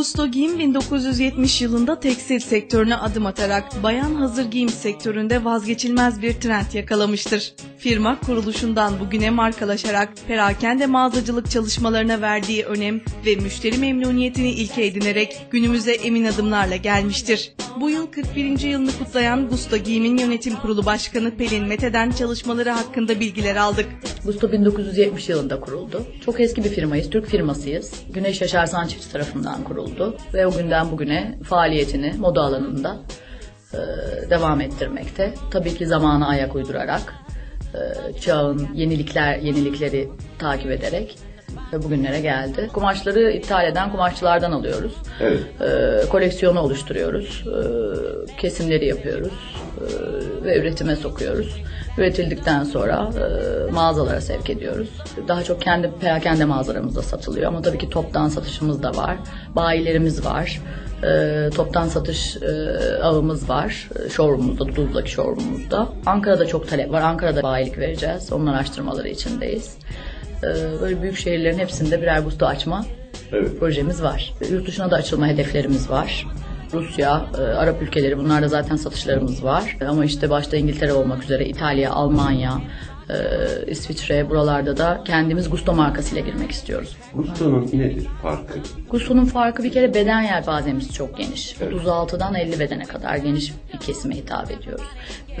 Gusto Giyim 1970 yılında tekstil sektörüne adım atarak bayan hazır giyim sektöründe vazgeçilmez bir trend yakalamıştır. Firma kuruluşundan bugüne markalaşarak perakende mağazacılık çalışmalarına verdiği önem ve müşteri memnuniyetini ilke edinerek günümüze emin adımlarla gelmiştir. Bu yıl 41. yılını kutlayan Gusto Giyim'in yönetim kurulu başkanı Pelin Mete'den çalışmaları hakkında bilgiler aldık. Gusto 1970 yılında kuruldu. Çok eski bir firmayız, Türk firmasıyız. Güneş Yaşarsan Çift tarafından kuruldu ve o günden bugüne faaliyetini moda alanında e, devam ettirmekte. Tabii ki zamana ayak uydurarak, e, çağın yenilikler yenilikleri takip ederek ve bugünlere geldi. Kumaşları ithal eden kumaşçılardan alıyoruz. Evet. E, koleksiyonu oluşturuyoruz. E, kesimleri yapıyoruz. e, ve üretime sokuyoruz. Üretildikten sonra e, mağazalara sevk ediyoruz. Daha çok kendi perakende mağazalarımızda satılıyor ama tabii ki toptan satışımız da var. Bayilerimiz var. E, toptan satış e, ağımız var. Showroom'umuzda, Tuzla'daki showroom'umuzda. Ankara'da çok talep var. Ankara'da bayilik vereceğiz. Onun araştırmaları içindeyiz. E, böyle büyük şehirlerin hepsinde birer gusto açma Evet. projemiz var. Yurt dışına da açılma hedeflerimiz var. Rusya, e, Arap ülkeleri bunlarda zaten satışlarımız var. Ama işte başta İngiltere olmak üzere İtalya, Almanya, e, İsviçre buralarda da kendimiz Gusto markasıyla girmek istiyoruz. Gusto'nun nedir farkı? Gusto'nun farkı bir kere beden yelpazemiz çok geniş. Evet. 36'dan 50 bedene kadar geniş bir kesime hitap ediyoruz.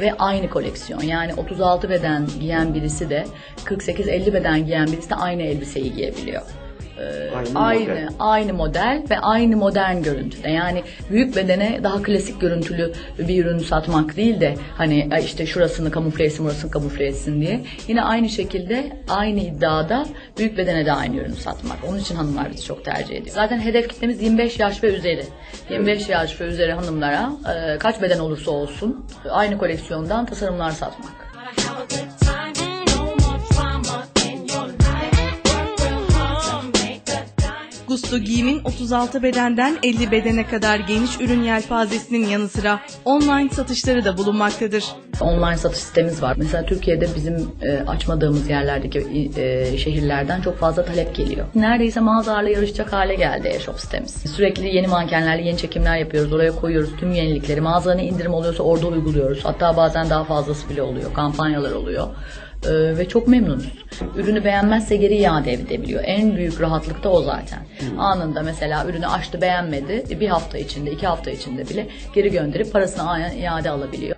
Ve aynı koleksiyon yani 36 beden giyen birisi de 48-50 beden giyen birisi de aynı elbiseyi giyebiliyor. Ee, Aynı aynı model. aynı model ve aynı modern görüntüde. Yani büyük bedene daha klasik görüntülü bir ürünü satmak değil de hani "Ay işte şurasını kamufle etsin, burasını kamufle etsin diye. Yine aynı şekilde aynı iddiada büyük bedene de aynı ürünü satmak. Onun için hanımlar bizi çok tercih ediyor. Zaten hedef kitlemiz 25 yaş ve üzeri. 25 yaş ve üzeri hanımlara e, kaç beden olursa olsun aynı koleksiyondan tasarımlar satmak. Gusto Giyim'in 36 bedenden 50 bedene kadar geniş ürün yelpazesinin yanı sıra online satışları da bulunmaktadır. Online satış sitemiz var. Mesela Türkiye'de bizim e, açmadığımız yerlerdeki e, şehirlerden çok fazla talep geliyor. Neredeyse mağazalarla yarışacak hale geldi e-shop sitemiz. Sürekli yeni mankenlerle yeni çekimler yapıyoruz. Oraya koyuyoruz tüm yenilikleri. Mağazanın indirim oluyorsa orada uyguluyoruz. Hatta bazen daha fazlası bile oluyor. Kampanyalar oluyor. E, ve çok memnunuz. Ürünü beğenmezse geri iade edebiliyor. En büyük rahatlık da o zaten. Anında mesela ürünü açtı beğenmedi. Bir hafta içinde, iki hafta içinde bile geri gönderip parasını iade alabiliyor.